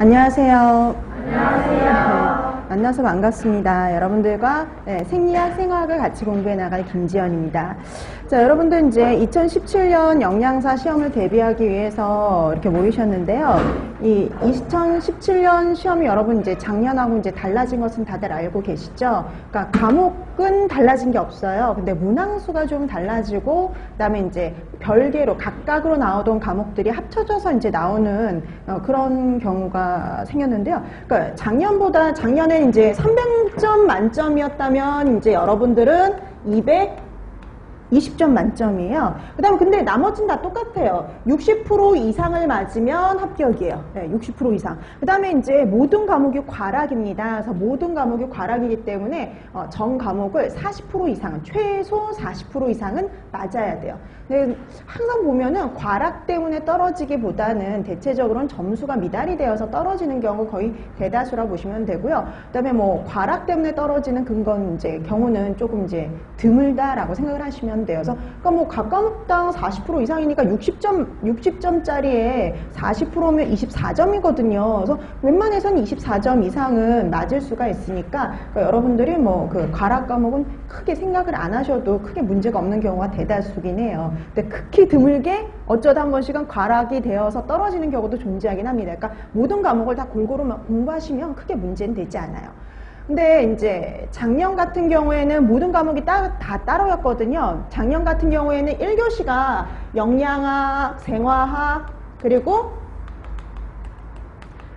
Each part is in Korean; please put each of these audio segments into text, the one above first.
안녕하세요. 안녕하세요. 만나서 반갑습니다. 여러분들과 네, 생리학, 생화학을 같이 공부해 나갈 김지연입니다. 자, 여러분들 이제 2017년 영양사 시험을 대비하기 위해서 이렇게 모이셨는데요. 이 2017년 시험이 여러분 이제 작년하고 이제 달라진 것은 다들 알고 계시죠? 그러니까 과목은 달라진 게 없어요. 근데 문항수가 좀 달라지고, 그다음에 이제 별개로 각각으로 나오던 과목들이 합쳐져서 이제 나오는 어, 그런 경우가 생겼는데요. 그러니까 작년보다 작년에 이제 300점 만점이었다면 이제 여러분들은 200 20점 만점이에요. 그 다음에 근데 나머지는 다 똑같아요. 60% 이상을 맞으면 합격이에요. 네, 60% 이상. 그 다음에 이제 모든 과목이 과락입니다. 그래서 모든 과목이 과락이기 때문에 어, 전 과목을 40% 이상은, 최소 40% 이상은 맞아야 돼요. 근데 항상 보면은 과락 때문에 떨어지기보다는 대체적으로는 점수가 미달이 되어서 떨어지는 경우 거의 대다수라 보시면 되고요. 그 다음에 뭐 과락 때문에 떨어지는 근건 이제 경우는 조금 이제 드물다라고 생각을 하시면 돼요. 그래서 그러니까 뭐 각과목당 40% 이상이니까 60점 60점짜리에 40%면 24점이거든요. 그래서 웬만해서는 24점 이상은 맞을 수가 있으니까 그러니까 여러분들이 뭐 그 과락 과목은 크게 생각을 안 하셔도 크게 문제가 없는 경우가 대다수긴 해요. 근데 극히 드물게 어쩌다 한 번씩은 과락이 되어서 떨어지는 경우도 존재하긴 합니다. 그러니까 모든 과목을 다 골고루 공부하시면 크게 문제는 되지 않아요. 근데 이제 작년 같은 경우에는 모든 과목이 따, 다 따로였거든요. 작년 같은 경우에는 1교시가 영양학, 생화학, 그리고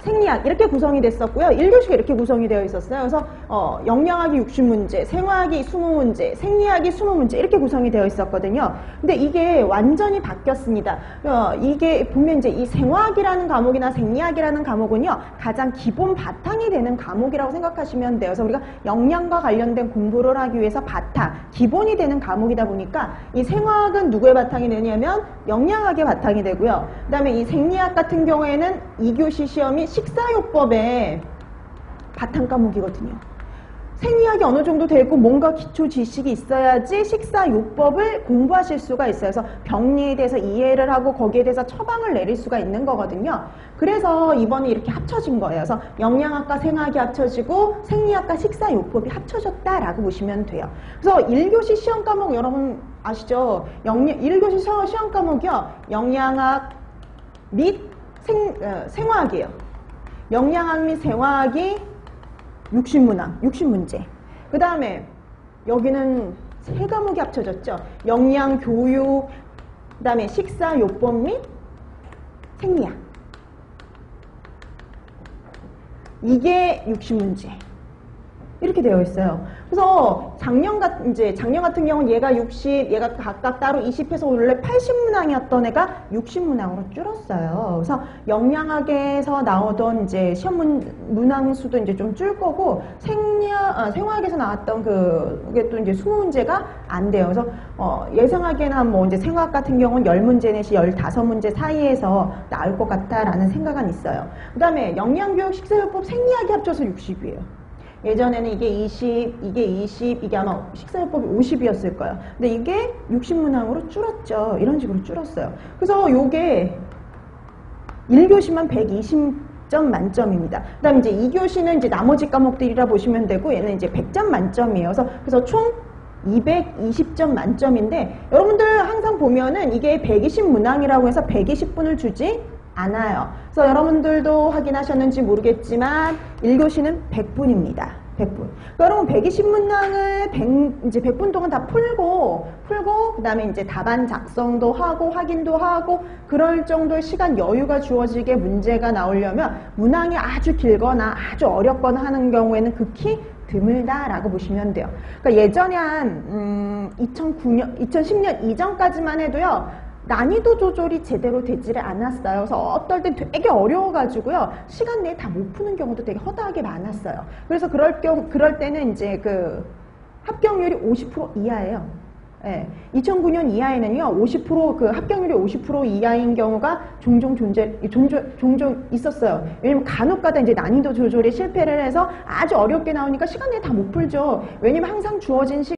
생리학 이렇게 구성이 됐었고요. 1교시가 이렇게 구성이 되어 있었어요. 그래서 어, 영양학이 60문제, 생화학이 20문제, 생리학이 20문제 이렇게 구성이 되어 있었거든요. 근데 이게 완전히 바뀌었습니다. 어, 이게 보면 이제 이 생화학이라는 과목이나 생리학이라는 과목은요. 가장 기본 바탕이 되는 과목이라고 생각하시면 돼요. 그래서 우리가 영양과 관련된 공부를 하기 위해서 바탕, 기본이 되는 과목이다 보니까 이 생화학은 누구의 바탕이 되냐면 영양학의 바탕이 되고요. 그다음에 이 생리학 같은 경우에는 2교시 시험이 식사요법의 바탕 과목이거든요. 생리학이 어느 정도 되고 뭔가 기초 지식이 있어야지 식사요법을 공부하실 수가 있어요. 그래서 병리에 대해서 이해를 하고 거기에 대해서 처방을 내릴 수가 있는 거거든요. 그래서 이번에 이렇게 합쳐진 거예요. 그래서 영양학과 생학이 합쳐지고 생리학과 식사요법이 합쳐졌다라고 보시면 돼요. 그래서 1교시 시험 과목 여러분 아시죠? 영양, 1교시 시험 과목이요. 영양학 및 생, 어, 생화학이에요. 영양학 및 생화학이 60문항, 60문제. 그 다음에 여기는 세 과목이 합쳐졌죠. 영양, 교육, 그 다음에 식사, 요법 및 생리학. 이게 60문제. 이렇게 되어 있어요. 그래서 작년 같 이제 작년 같은 경우는 얘가 60, 얘가 각각 따로 20해서 원래 80문항이었던 애가 60문항으로 줄었어요. 그래서 영양학에서 나오던 이제 시험 문, 문항 수도 이제 좀 줄 거고 생리학 아, 생화학에서 나왔던 그게 또 이제 20문제가 안 돼요. 그래서 어, 예상하기에는 뭐 이제 생화학 같은 경우는 10문제 내시 15문제 사이에서 나올 것 같다라는 생각은 있어요. 그다음에 영양교육 식사요법 생리학이 합쳐서 60이에요. 예전에는 이게 20, 이게 20, 이게 아마 식사요법이 50이었을 거예요. 근데 이게 60문항으로 줄었죠. 이런 식으로 줄었어요. 그래서 요게 1교시만 120점 만점입니다. 그 다음에 이제 2교시는 이제 나머지 과목들이라 보시면 되고 얘는 이제 100점 만점이에요. 그래서, 그래서 총 220점 만점인데 여러분들 항상 보면은 이게 120 문항이라고 해서 120분을 주지 않아요. 그래서 여러분들도 확인하셨는지 모르겠지만 1교시는 100분입니다. 100분. 그러니까 여러분 120문항을 100, 이제 100분 동안 다 풀고 풀고 그다음에 이제 답안 작성도 하고 확인도 하고 그럴 정도의 시간 여유가 주어지게 문제가 나오려면 문항이 아주 길거나 아주 어렵거나 하는 경우에는 극히 드물다라고 보시면 돼요. 그러니까 예전에 한 음, 2009년, 2010년 이전까지만 해도요. 난이도 조절이 제대로 되지를 않았어요. 그래서 어떨 땐 되게 어려워가지고요. 시간 내에 다 못 푸는 경우도 되게 허다하게 많았어요. 그래서 그럴 경, 그럴 때는 이제 그 합격률이 50% 이하예요. 예. 2009년 이하에는요, 50%그 합격률이 50% 이하인 경우가 종종 존재, 종종, 종종 있었어요. 왜냐면 간혹가다 이제 난이도 조절에 실패를 해서 아주 어렵게 나오니까 시간 내에 다 못 풀죠. 왜냐면 항상 주어진 시